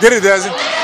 Get it, Desi.